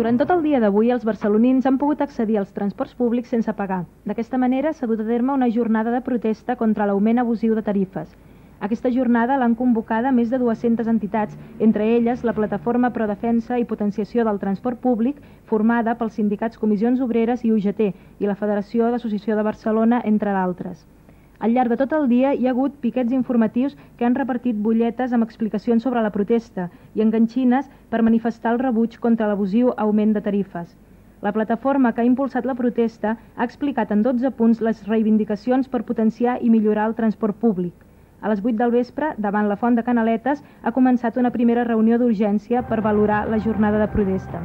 Durant tot el dia d'avui, els barcelonins han pogut accedir als transports públics sense pagar. D'aquesta manera, s'ha dut a terme una jornada de protesta contra l'augment abusiu de tarifes. Aquesta jornada l'han convocada més de 200 entitats, entre elles la Plataforma Pro Defensa i Potenciació del Transport Públic, formada pels sindicats Comissions Obreres i UGT i la Federació d'Associació de Barcelona, entre d'altres. Al llarg de tot el dia hi ha hagut piquets informatius que han repartit butlletes amb explicacions sobre la protesta i enganxines per manifestar el rebuig contra l'abusiu augment de tarifes. La plataforma que ha impulsat la protesta ha explicat en 12 punts les reivindicacions per potenciar i millorar el transport públic. A les 8 del vespre, davant la font de Canaletes, ha començat una primera reunió d'urgència per valorar la jornada de protesta.